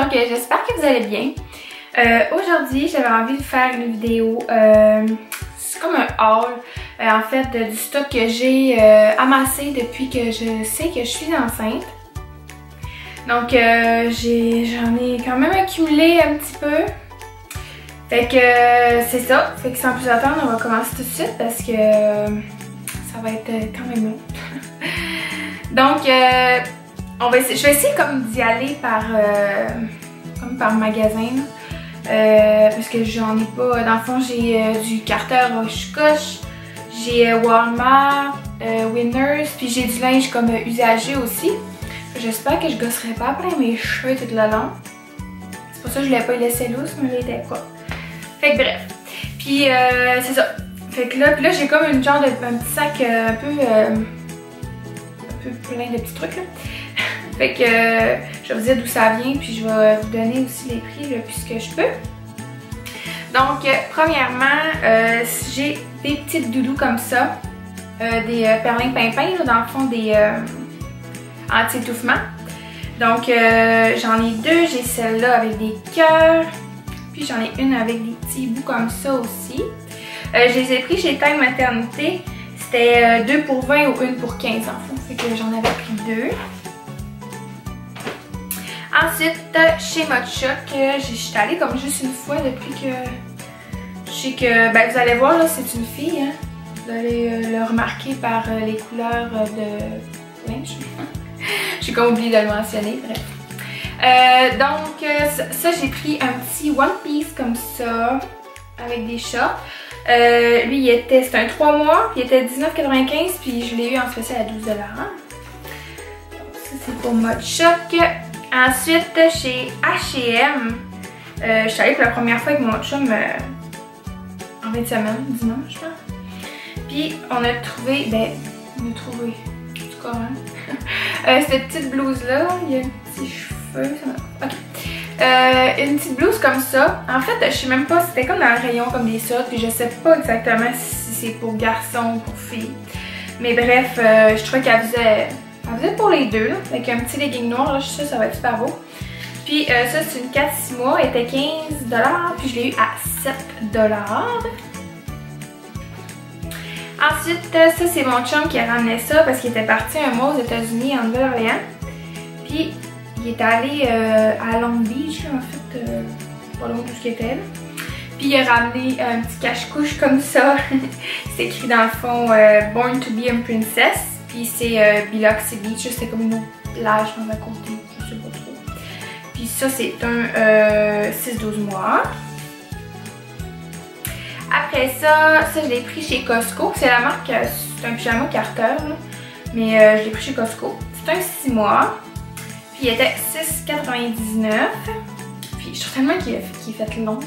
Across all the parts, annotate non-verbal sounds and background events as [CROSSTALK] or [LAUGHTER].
donc euh, j'espère que vous allez bien. Euh, aujourd'hui, j'avais envie de faire une vidéo, euh, c'est comme un haul, en fait, du stock que j'ai amassé depuis que je sais que je suis enceinte. Donc j'en ai, quand même accumulé un petit peu. Fait que c'est ça, fait que sans plus attendre, on va commencer tout de suite parce que ça va être quand même long. [LAUGHS] donc on va je vais essayer comme d'y aller par, euh, comme par magasin. Euh, parce que j'en ai pas. Dans le fond, j'ai euh, du Carter Roche-Coche, j'ai Walmart, Winners, puis j'ai du linge comme usagé aussi. J'espère que je gosserai pas après mes cheveux tout le long. C'est pour ça que je l'ai pas laissé loose, mais il était quoi. Fait que bref. Puis c'est ça. Fait que là, là j'ai comme une genre de un petit sac un peu, un peu plein de petits trucs là. Fait que euh, je vais vous dire d'où ça vient, puis je vais vous donner aussi les prix le plus que je peux. Donc, euh, premièrement, euh, j'ai des petites doudous comme ça, des perlins pimpins, dans le fond des anti-étouffements. Donc, j'en ai deux, j'ai celle-là avec des cœurs, puis j'en ai une avec des petits bouts comme ça aussi. je les ai pris chez Time Maternité, c'était 2 pour 20 ou 1 pour 15 enfants, fait que j'en avais pris deux. Ensuite, chez Mochoc, j'y suis allée comme juste une fois depuis que je sais que, ben vous allez voir là, c'est une fille, hein. Vous allez euh, le remarquer par euh, les couleurs de linge. [LAUGHS] j'ai comme oublié de le mentionner, bref. Euh, donc, ça, j'ai pris un petit One Piece comme ça, avec des chats. lui, il était, c'était un 3 mois, il était 19,95, puis je l'ai eu en spécial à 12$. Hein. Ça, c'est pour Mochoc. Ensuite, chez H&M, je suis allée pour la première fois avec mon chum euh, en 20 semaines, dimanche, je pense. Puis, on a trouvé, ben, on a trouvé, du coup, hein? [LAUGHS] euh, cette petite blouse-là, il y a un petit cheveu, ça Ok. Une petite blouse comme ça. En fait, je sais même pas, c'était comme dans le rayon comme des sortes, puis je sais pas exactement si c'est pour garçon ou pour fille. Mais bref, je trouvais qu'elle faisait vous êtes pour les deux, avec un petit legging noir, là, je suis sûre que ça va être super beau. Puis euh, ça, c'est une 4-6 mois, elle était 15$, puis je l'ai eu à 7$. Ensuite, euh, ça c'est mon chum qui a ramené ça parce qu'il était parti un mois aux États-Unis en Nouvelle-Orléans. Puis il est allé euh, à Long Beach, en fait, pas loin ce qu'il était. Puis il a ramené un petit cache-couche comme ça. [LAUGHS] c'est écrit dans le fond Born to be a Princess. Puis c'est euh, Biloxi Beach, c'était comme une autre plage dans un côté, je sais pas trop. Puis ça, c'est un 6-12 euh, mois. Après ça, ça je l'ai pris chez Costco. C'est la marque, euh, c'est un pyjama Carter, mais je l'ai pris chez Costco. C'est un 6 mois. Puis il était 6,99. Puis je trouve tellement qu'il est fait long.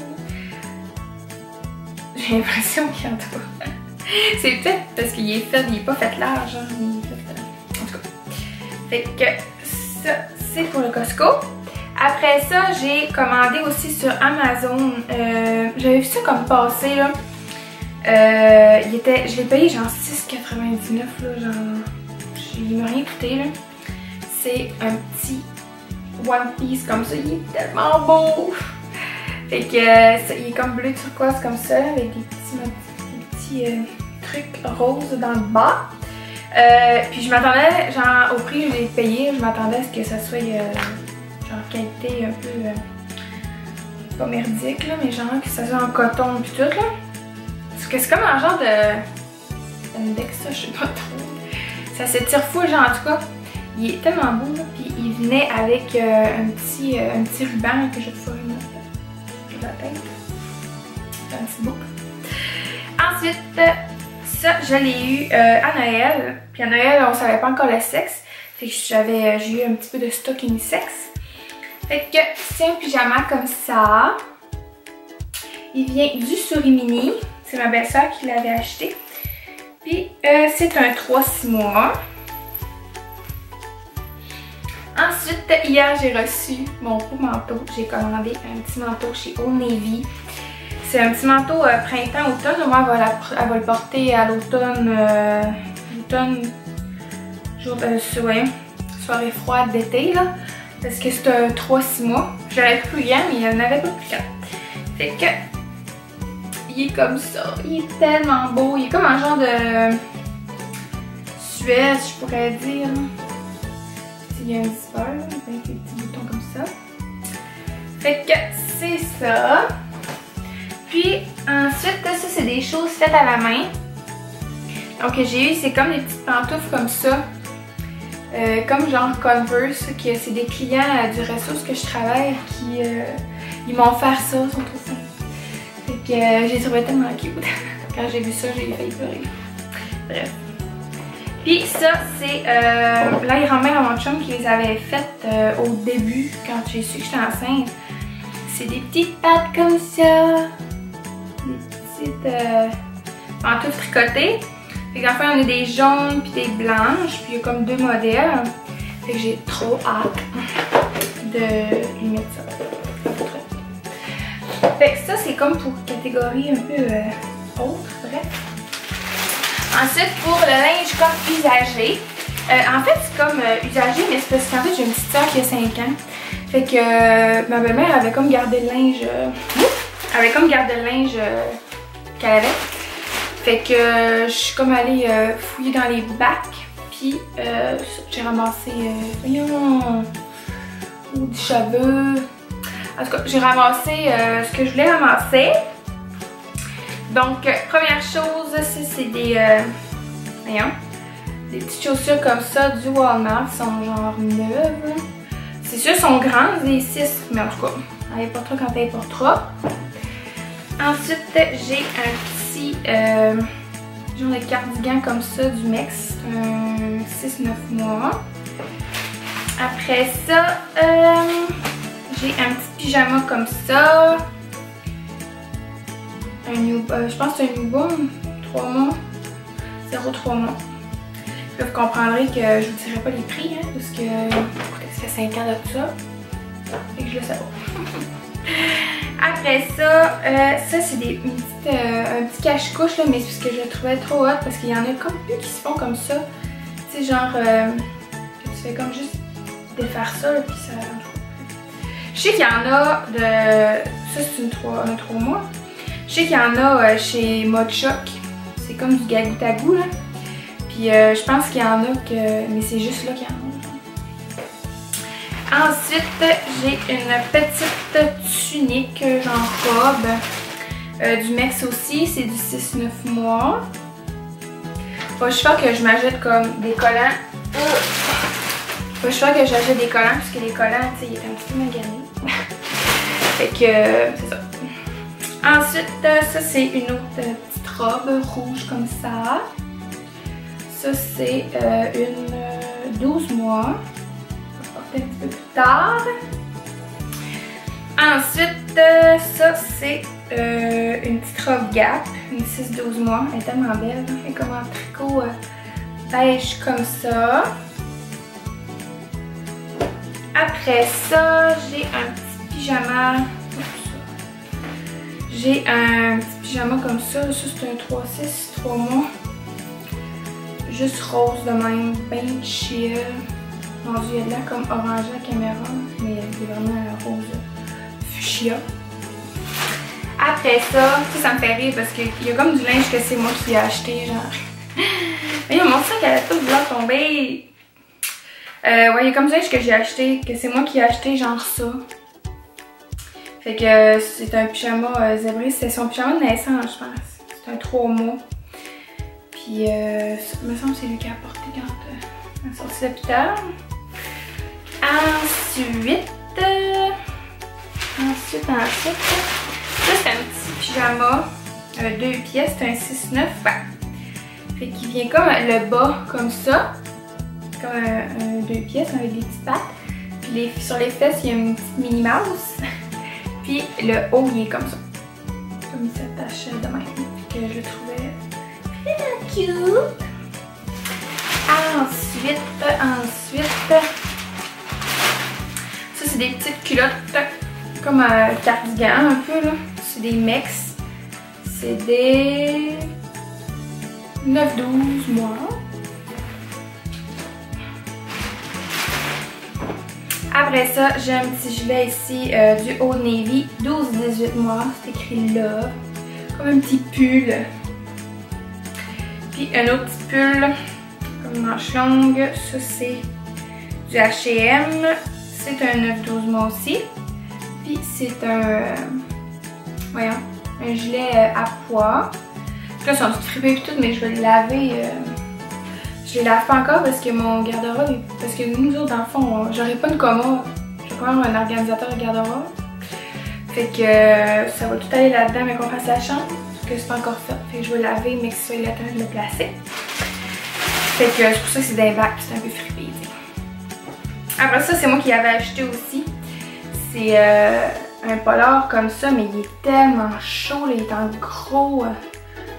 J'ai l'impression qu'il y a [LAUGHS] c'est peut-être parce qu'il est fait, il est pas fait large. Hein, en tout cas. Fait que ça, c'est pour le Costco. Après ça, j'ai commandé aussi sur Amazon. Euh, j'avais vu ça comme passé là. Euh, il était, je l'ai payé genre 6,99 là, genre. Il m'a rien coûté là. C'est un petit One Piece comme ça. Il est tellement beau. Fait que euh, il est comme bleu turquoise comme ça avec des petits, petits truc rose dans le bas. Euh, puis je m'attendais, genre au prix que je l'ai payé, je m'attendais à ce que ça soit euh, genre qualité un peu euh, pas merdique là, mais genre que ça soit en coton puis tout là. Parce que c'est comme un genre de index ça, je sais pas trop. Ça s'étire fou genre en tout cas. Il est tellement beau là, puis il venait avec un petit un petit ruban que je vais pouvoir la tête. Un petit boucle. Ensuite, je l'ai eu euh, à Noël. Puis à Noël, on savait pas encore le sexe. Fait que euh, j'ai eu un petit peu de stock unisexe. Fait que c'est un pyjama comme ça. Il vient du Sourimini. C'est ma belle-sœur qui l'avait acheté. Puis euh, c'est un 3-6 mois. Ensuite, hier, j'ai reçu mon beau manteau. J'ai commandé un petit manteau chez Old Navy. C'est un petit manteau euh, printemps-automne. Moi, elle va, elle va, le porter à l'automne, euh, l'automne, jour, euh, soirée froide d'été. là. Parce que c'est un 3-6 mois. J'avais plus grand, mais il n'y en avait pas plus grand. Fait que il est comme ça. Il est tellement beau. Il est comme un genre de Suède, je pourrais dire. Il y a un zipper, avec des petits boutons comme ça. Fait que c'est ça. Puis ensuite, ça c'est des choses faites à la main. Donc j'ai eu, c'est comme des petites pantoufles comme ça. Euh, comme genre Converse, que c'est des clients du ressource que je travaille qui euh, ils m'ont offert ça, ils sont trop simples. Fait que euh, j'ai trouvé tellement cute. [LAUGHS] Quand j'ai vu ça, j'ai failli pleurer. Bref. Puis ça, c'est euh, la grand-mère à mon chum qui les avait faites euh, au début, quand j'ai su que j'étais enceinte. C'est des petites pattes comme ça. Petites euh, pantoufles tricotées. Fait qu'en fait, on a des jaunes puis des blanches. Puis il y a comme deux modèles. Fait que j'ai trop hâte de lui mettre ça. Fait que ça, c'est comme pour catégorie un peu euh, autre, bref. Ensuite, pour le linge comme usagé. Euh, en fait, c'est comme euh, usagé, mais c'est parce qu'en fait, j'ai une petite soeur qui a 5 ans. Fait que euh, ma belle-mère avait comme gardé le linge. Euh, avait comme gardé le linge qu'elle avait. Fait que je suis comme allée fouiller dans les bacs. Puis j'ai ramassé. voyons. du cheveux. En tout cas, j'ai ramassé ce que je voulais ramasser. Donc, première chose, c'est des, euh, voyons, des petites chaussures comme ça du Walmart, sont genre neuves. C'est sûr, sont grandes, des 6, mais en tout cas, elle trop quand elle trop. Ensuite, j'ai un petit euh, genre de cardigan comme ça du Mex, un 6-9 mois. Après ça, euh, j'ai un petit pyjama comme ça. Un new, euh, je pense que c'est un newborn, 3 mois, 0,3 mois. Là, vous comprendrez que je vous dirai pas les prix, hein, parce que ça fait 5 ans de tout ça. Et que je le sais. [LAUGHS] Après ça, euh, ça c'est des euh, un petit cache-couche, mais c'est parce que je le trouvais trop hot, parce qu'il y en a comme plus qui se font comme ça. Tu sais, genre, euh, tu fais comme juste défaire ça, là, puis ça... Je sais qu'il y en a de... Ça, c'est un 3 mois. Je sais qu'il y en a chez Modchoc. C'est comme du gagou tagou là. Puis je pense qu'il y en a que. Mais c'est juste là qu'il y en a. Ensuite, j'ai une petite tunique, genre robe. Euh, du Mex aussi, c'est du 6-9 mois. Faut que que je m'ajoute comme des collants. Faut que que j'ajoute des collants, puisque les collants, tu sais, ils étaient un petit peu maganés. [LAUGHS] fait que, c'est ça. Ensuite, euh, ça c'est une autre petite robe rouge comme ça. Ça c'est euh, une 12 euh, mois. Un petit peu plus tard. Ensuite, ça c'est une petite robe Gap, une 6-12 mois. Elle est tellement belle. Elle est comme en tricot beige comme ça. Après ça, j'ai un petit pyjama j'ai un petit pyjama comme ça. Ça, c'est un 3-6, 3 mois. Juste rose de même, bien chill. Rendu, il là comme orange à la caméra, mais c'est vraiment rose fuchsia. Après ça, ça me fait rire parce qu'il y a comme du linge que c'est moi qui ai acheté, genre. [LAUGHS] Mais il y a mon sac elle a tout vouloir tomber. Euh, ouais, il y a comme du linge que j'ai acheté, que c'est moi qui ai acheté, genre ça. Fait que euh, c'est un pyjama euh. C'est son pyjama de naissance, je pense. C'est un 3 mois. Puis, euh, me semble que c'est lui qui a apporté quand euh, a sorti l'hôpital. Ensuite, euh, ensuite, ensuite, ça c'est un petit pyjama, euh, deux pièces, c'est un 6-9. Fait qu'il vient comme le bas, comme ça, comme deux pièces avec des petites pattes. Puis sur les fesses, il y a une petite mini mouse. [LAUGHS] Puis le haut, il est comme ça. Comme il s'attache de même. que je le trouvais vraiment cute. Ensuite, ensuite, ça c'est des petites culottes comme un cardigan un peu là. C'est des mex. C'est des 9-12 mois. Après ça, j'ai un petit gilet ici euh, du Old Navy, 12-18 mois, c'est écrit là. Comme un petit pull. Puis un autre petit pull, comme manche longue. Ça, c'est du H&M. C'est un 9-12 mois aussi. Puis c'est un... Euh, voyons, un gilet euh, à poids. Là, ils sont tout fripés et tout, mais je vais le laver. Euh, je les lave pas encore parce que mon garde-robe, parce que nous autres, dans le fond, j'aurais pas une commode. Je vais prendre un organisateur de garde-robe. Fait que euh, ça va tout aller là-dedans, mais qu'on fasse la chambre, parce que c'est pas encore fait. Fait que je vais laver, mais que ce soit le temps de le placer. Fait que c'est pour ça que c'est des bacs, c'est un peu fripé. Après ça, c'est moi qui l'avais acheté aussi. C'est euh, un polar comme ça, mais il est tellement chaud, là, il est en gros, euh,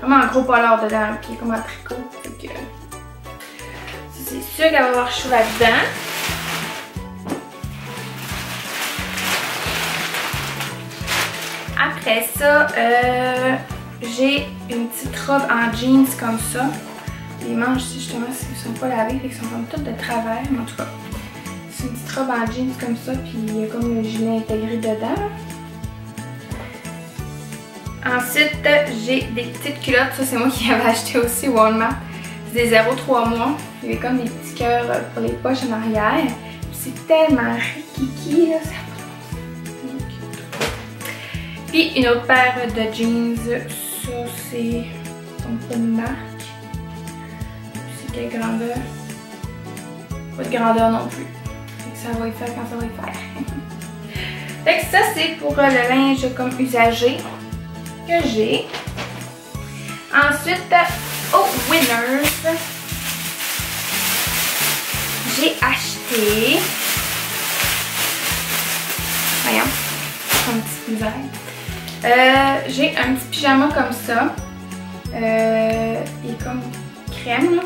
vraiment un gros polar dedans, qui est comme un tricot. Que, c'est sûr qu'elle va avoir chaud là-dedans. Après ça, euh, j'ai une petite robe en jeans comme ça. Les manches, justement, ne sont pas lavées, fait sont comme toutes de travers, mais en tout cas. Une petite robe en jeans comme ça, puis il y a comme le gilet intégré dedans. Ensuite, j'ai des petites culottes. Ça, c'est moi qui avais acheté aussi au Walmart. C'est des 0,3 mois. Il y avait comme des petits cœurs pour les poches en arrière. C'est tellement rikiki, là. Puis une autre paire de jeans. Ça, c'est pas de marque. C'est quelle grandeur? Pas de grandeur non plus. Ça va y faire quand ça va y faire. fait ça, c'est pour le linge comme usagé que j'ai. Ensuite, au Winners, j'ai acheté, voyons, un petit misère. Euh, j'ai un petit pyjama comme ça. Euh, il est comme crème,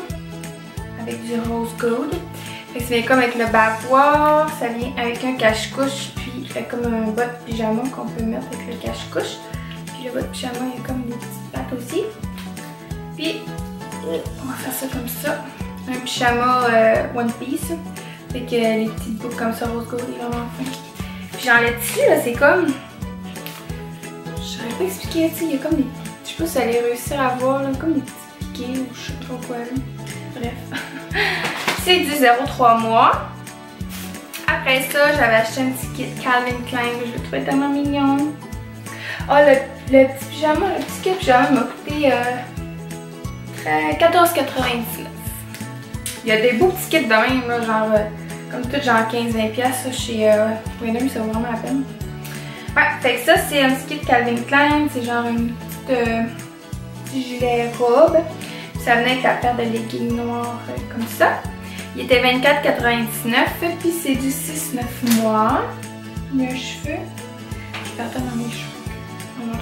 avec du rose gold. Ça vient comme avec le bavoir, ça vient avec un cache-couche, puis comme un bas de pyjama qu'on peut mettre avec le cache-couche. Puis le bas de pyjama, il y a comme des petites pattes aussi. Puis, on va faire ça comme ça. Un pyjama euh, One Piece. Avec les petites boucles comme ça, rose gold, il est vraiment fin. Puis le tissu, là, c'est comme... Je saurais pas expliquer, tu sais, il y a comme des... Je sais pas si vous allez réussir à voir, là, comme des petits piquets ou je sais pas trop quoi, là. Bref. [LAUGHS] c'est du 0,3 mois. Après ça, j'avais acheté un petit kit Calvin Klein que je le trouvais tellement mignon. Oh, le, le petit pyjama, le petit kit pyjama m'a coûté euh, 14,99. Il y a des beaux petits kits de même, genre, euh, comme tout, genre 15-20$ chez euh, Winner, ça vaut vraiment la peine. Ouais, fait que ça, c'est un petit kit Calvin Klein, c'est genre une petite, euh, petit gilet robe. Ça venait avec la paire de leggings noirs euh, comme ça. Il était 24,99$, puis c'est du 6-9 mois. Il y a un cheveu. Je perds dans mes cheveux. On pas.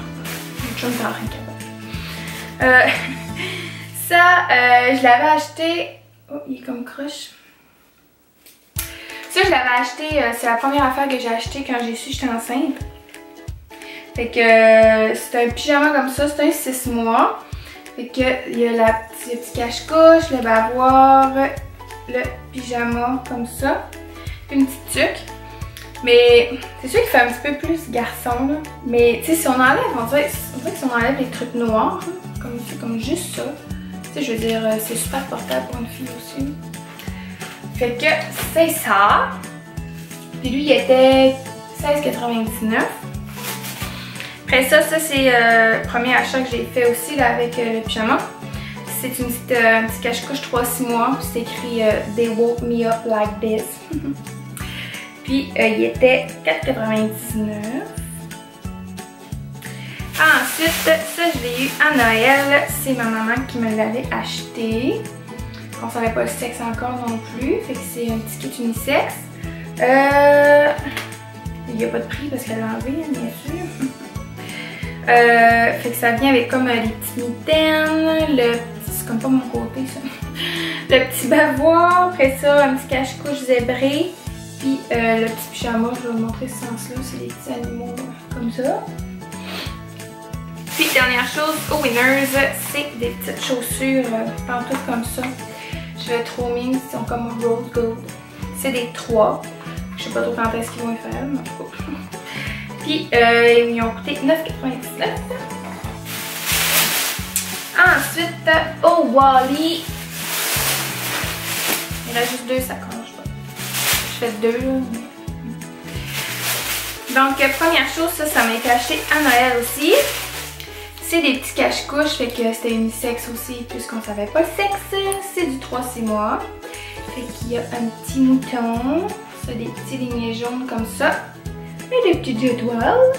Une chose rien. Euh, [LAUGHS] ça, euh, je l'avais acheté. Oh, il est comme croche. Ça, je l'avais acheté. Euh, c'est la première affaire que j'ai acheté quand j'ai su que j'étais enceinte. Fait que c'est un pyjama comme ça. C'est un 6 mois. Fait que il y a la, le petit cache-couche, le bavoir, le pyjama comme ça. Une petite tuque. Mais c'est sûr qu'il fait un petit peu plus garçon. Là. Mais tu sais, si on enlève, on dirait, on que si on enlève les trucs noirs, comme, comme juste ça, tu sais, je veux dire, euh, c'est super portable pour une fille aussi. Fait que c'est ça. Puis lui, il était 16,99. Après ça, ça c'est euh, le premier achat que j'ai fait aussi là, avec euh, le pyjama. C'est une petite, euh, cache-couche 3-6 mois. C'est écrit euh, They woke me up like this. [LAUGHS] Puis euh, il était 4,99. Ensuite, ça je l'ai eu à Noël. C'est ma maman qui me l'avait acheté. On savait pas le sexe encore non plus. Fait que c'est un petit kit unisexe. Euh, il n'y a pas de prix parce qu'elle l'a enlevé, hein, bien sûr. [LAUGHS] Fait que ça vient avec comme les petites mitaines, le c'est comme pas mon côté ça, [LAUGHS] le petit bavoir, après ça un petit cache-couche zébré, puis euh, le petit pyjama, je vais vous montrer ce sens-là, c'est des petits animaux comme ça. Puis dernière chose, au Winners, c'est des petites chaussures euh, pantoufles comme ça. Je vais trop mine, ils sont comme rose gold. C'est des trois. Je sais pas trop quand est-ce qu'ils vont faire, mais. [LAUGHS] Puis euh, ils ont coûté 9,99. Ensuite, au Wally, il reste juste deux sacoches. Je fais deux. Donc, première chose, ça, ça m'a été acheté à Noël aussi. C'est des petits cache-couches, fait que c'était unisexe aussi, puisqu'on savait pas le sexe. C'est du 3-6 mois. Fait qu'il y a un petit mouton, ça, des petits lignes jaunes comme ça, et des petites étoiles.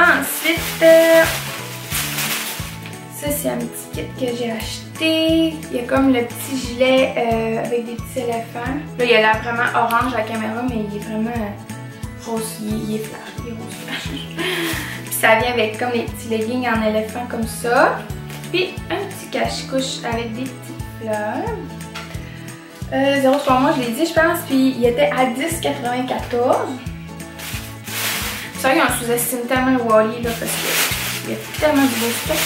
Ensuite, euh, ça c'est un petit kit que j'ai acheté. Il y a comme le petit gilet euh, avec des petits éléphants. Là, il a l'air vraiment orange à la caméra, mais il est vraiment rose. Il, est flash, il est rose flash. [LAUGHS] Puis ça vient avec comme des petits leggings en éléphant comme ça. Puis un petit cache-couche avec des petites fleurs. Euh, 0,3 mois, je l'ai dit, je pense. Puis il était à 10,94. Vrai qu'on sous-estime tellement le Wally là parce qu'il y a tellement de beau stock.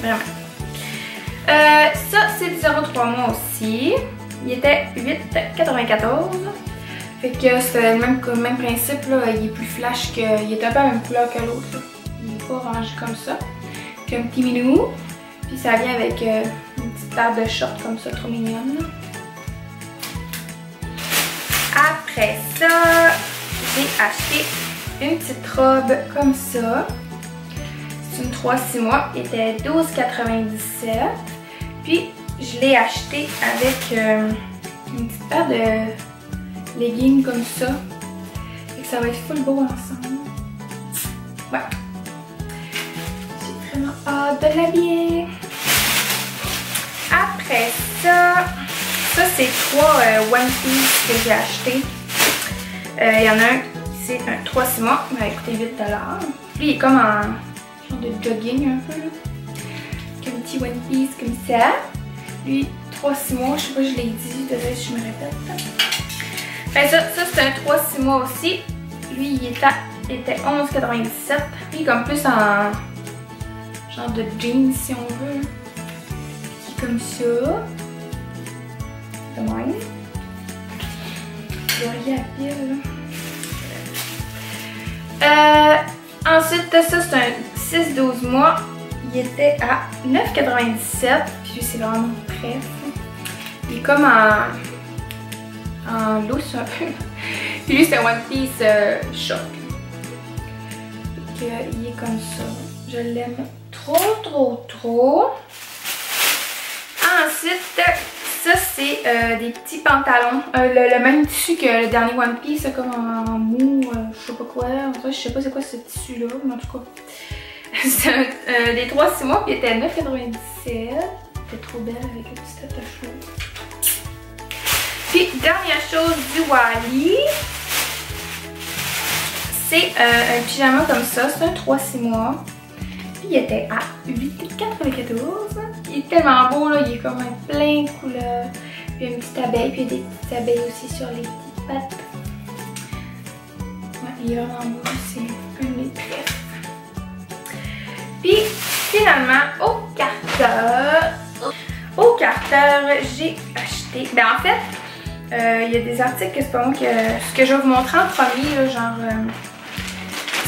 Vraiment. Euh, ça, c'est du 0,3 mois aussi. Il était 8,94. Fait que c'est le même, principe, là. il est plus flash que... Il est un peu la même couleur que l'autre. Il est pas rangé comme ça. Un petit minou. Puis ça vient avec euh, une petite paire de shorts comme ça, trop mignonne. Après ça, j'ai acheté une petite robe comme ça. C'est une 3-6 mois, elle était 12,97. Puis je l'ai acheté avec euh, une petite paire de leggings comme ça. Et que ça va être full beau ensemble. Ouais. J'ai vraiment hâte de l'habiller. Après ça, ça c'est trois euh, One Piece que j'ai acheté. Euh, Il y en a un c'est un 3-6 mois, il va coûter 8$. Lui, il est comme un genre de jogging un peu. Là. Comme un petit One Piece comme ça. Lui, 3-6 mois, je sais pas, je l'ai dit, je me répète. Ça, ça c'est un 3-6 mois aussi. Lui, il était, était 11,97. Lui, comme plus en genre de jeans si on veut. Qui est comme ça. De même. Il y a rien à là. Euh, ensuite, ça, c'est un 6-12 mois. Il était à 9,97. Puis c'est vraiment très Il est comme en, en lousse un peu. [LAUGHS] Puis lui, c'est un One Piece euh, choc. il est comme ça. Je l'aime trop, trop, trop. Ensuite, ça, c'est euh, des petits pantalons. Euh, le, même tissu que le dernier One Piece, comme en, mou, euh, je sais pas quoi. En fait, je sais pas c'est quoi ce tissu-là, mais en tout cas. [LAUGHS] c'est des 3-6 mois, puis il était à 9,97. C'était trop belle avec le petit attache Puis, dernière chose du Wally. C'est un pyjama comme ça. C'est un 3-6 mois. Il était à 8,94 il est tellement beau, là. Il est comme plein de couleurs. Puis une petite abeille, puis des petites abeilles aussi sur les petites pattes. Ouais, il est vraiment beau, c'est un de mes Puis finalement, au carter, au carter, j'ai acheté. Ben en fait, euh, il y a des articles que c'est pas moi que. Je vais vous montrer en premier, genre. Euh,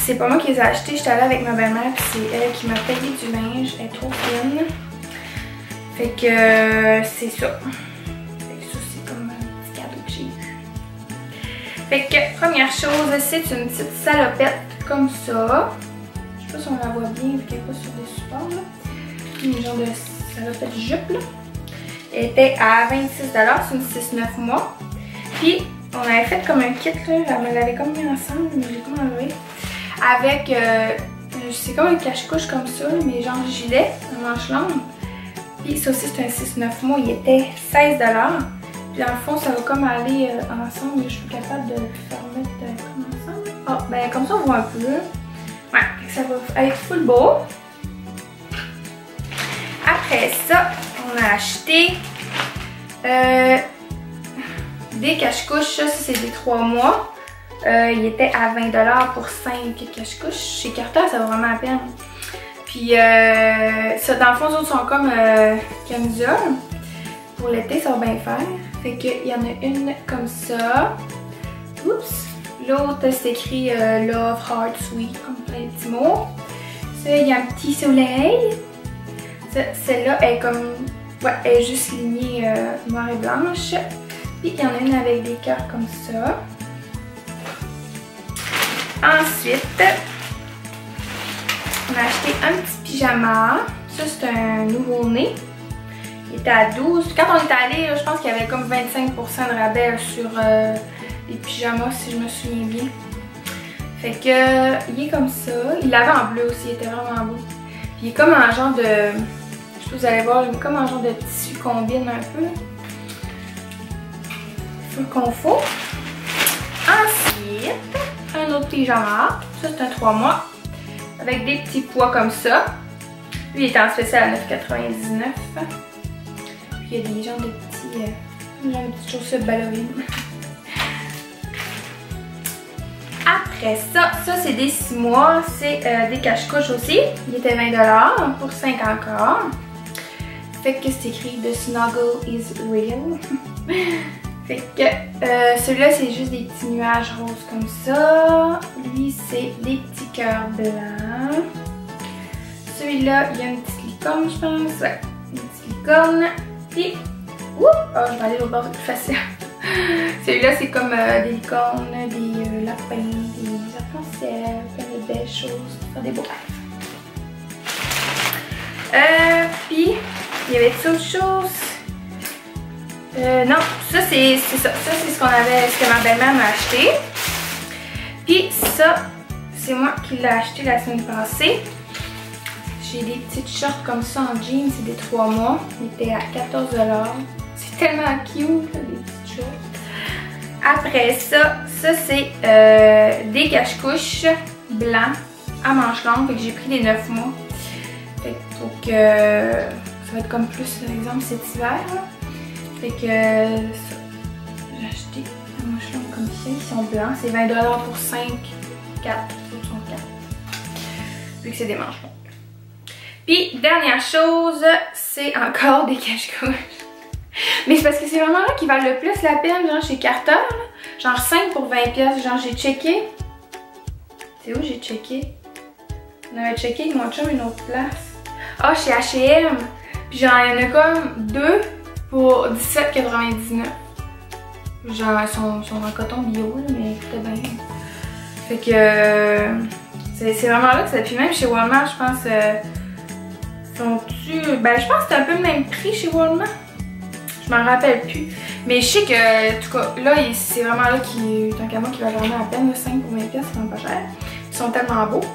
c'est pas moi qui les ai achetés, j'étais allée avec ma belle-mère, puis c'est elle qui m'a payé du linge, elle est trop fine. Fait que euh, c'est ça. Fait que ça, c'est comme un petit cadeau que j'ai eu. Fait que première chose, c'est une petite salopette comme ça. Je sais pas si on la voit bien vu qu'elle n'est pas sur des supports. Là. Une genre de salopette jupe. Là. Elle était à 26$, c'est une 6-9 mois. Puis on avait fait comme un kit, là. elle me l'avait comme mis ensemble, mais j'ai comme enlevé. Avec, euh, c'est comme un cache-couche comme ça, mais genre gilet, un manche longue. Puis ça aussi, c'est un 6-9 mois. Il était 16 Puis dans le fond, ça va comme aller euh, ensemble. Je suis capable de le faire mettre euh, comme ensemble. Ah, ben comme ça, on voit un peu. Ouais, ça va être full beau. Après ça, on a acheté euh, des cache-couches. Ça, c'est des 3 mois. Il était à 20$ pour 5 cache-couches. Chez Carter, ça vaut vraiment la peine. Puis, euh, ça, dans le fond, les autres sont comme euh. Pour l'été, ça va bien faire. Fait qu'il y en a une comme ça. Oups! L'autre, c'est écrit euh, Love, Heart, Sweet, comme plein de petits mots. Ça, il y a un petit soleil. Celle-là est comme... Ouais, elle est juste lignée euh, noire et blanche. Puis il y en a une avec des cœurs comme ça. On a acheté un petit pyjama. Ça, c'est un nouveau-né. Il était à 12. Quand on est allé, je pense qu'il y avait comme 25% de rabais sur euh, les pyjamas, si je me souviens bien. Fait que, il est comme ça. Il l'avait en bleu aussi, il était vraiment beau. Puis il est comme un genre de... Je sais vous allez voir, il est comme un genre de tissu combine un peu. Full confort. Autre pyjama. Ça, c'est un 3 mois. Avec des petits pois comme ça. Lui, il est en spécial à 9,99. Puis il y a des genres de petits... Euh, de petites chaussures ballerines. [LAUGHS] Après ça, ça c'est des 6 mois, c'est euh, des cache-couches aussi. Il était 20$ pour 5 encore. Fait que c'est écrit The Snuggle is real. [LAUGHS] fait que euh, celui-là c'est juste des petits nuages roses comme ça. Lui c'est des petits cœurs blancs. Celui-là, il y a une petite licorne, je pense. Ouais, une petite licorne. Puis, ouh, oh, je vais aller l'autre bord, c'est plus facile. [LAUGHS] Celui-là, c'est comme euh, des licornes, des euh, lapins, des arcs-en-ciel, plein de belles choses faire des beaux. Euh, puis, il y avait autre chose. Euh, non, ça c'est ça. Ça c'est ce qu'on avait, ce que ma belle-mère m'a acheté. Puis ça, c'est moi qui l'ai acheté la semaine passée. J'ai des petites shorts comme ça en jeans, c'est des 3 mois. Il était à 14$. C'est tellement cute, là, les petites shorts. Après ça, ça c'est euh, des cache-couches blancs à manches longues. Que j'ai pris les 9 mois. Fait que ça va être comme plus, par exemple, cet hiver. Fait que j'ai acheté manches longues comme ça. Ils sont blancs. C'est 20$ pour 5, 4, 4. Vu que c'est des manches. Puis, dernière chose, c'est encore des cache-couches. Mais c'est parce que c'est vraiment là qui valent le plus la peine, genre chez Carter. Genre 5 pour 20 pièces. Genre j'ai checké. C'est où j'ai checké? On avait checké avec mon chum une autre place. Ah, chez H&M. Puis genre, il y en a comme deux pour 17,99. Genre, ils sont, sont, en coton bio, mais écoutez bien. Fait que... Euh, c'est vraiment là que ça... Puis même chez Walmart, je pense... Euh, sont-tu... Ben, je pense que c'est un peu le même prix chez Walmart. Je m'en rappelle plus. Mais je sais que, en tout cas, là, c'est vraiment là qui, tant qu'à moi, qui va vraiment à peine, 5 pour 20 pièces, c'est vraiment pas cher. Ils sont tellement beaux.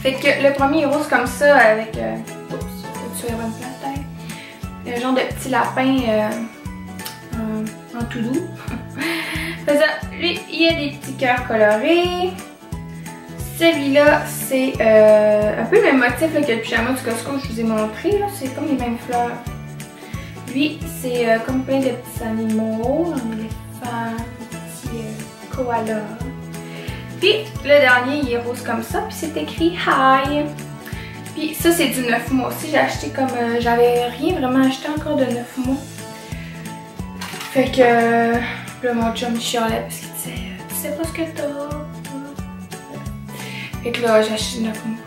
Fait que le premier est rose comme ça, avec, euh, oups, tu la bonne place, un genre de petit lapin euh, en, en, tout doux. [LAUGHS] lui, il y a des petits cœurs colorés. Celui-là, c'est euh, un peu le même motif que le pyjama du Costco que je vous ai montré. C'est comme les mêmes fleurs. Lui, c'est euh, comme plein de petits animaux, un éléphant, un petit euh, koala. Puis le dernier, il est rose comme ça, puis c'est écrit Hi. Puis ça, c'est du 9 mois aussi. J'ai acheté comme... Euh, j'avais rien vraiment acheté encore de 9 mois. Fait que... là, mon chum chialait parce qu'il disait « Tu sais pas ce que t'as? » Fait que là, j'ai acheté 9 mois.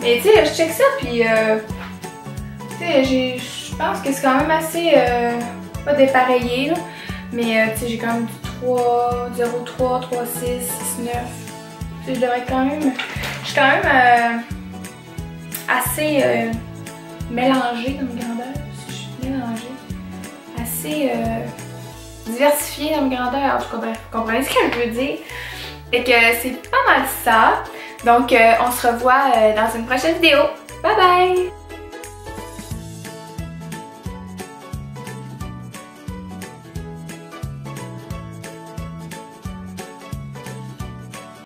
Mais tu sais, je check ça, puis... tu sais, je pense que c'est quand même assez, euh, pas dépareillé, là, mais euh, tu sais, j'ai quand même du 3, 0, 3, 3, 6, 6, 9. je devrais quand même, je suis quand même euh, assez euh, mélangée je suis mélangée, assez euh, diversifiée en tout cas, bref, vous comprenez ce que je veux dire. Fait que c'est pas mal ça. Donc, on se revoit dans une prochaine vidéo. Bye bye!